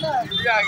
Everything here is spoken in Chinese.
是不是阿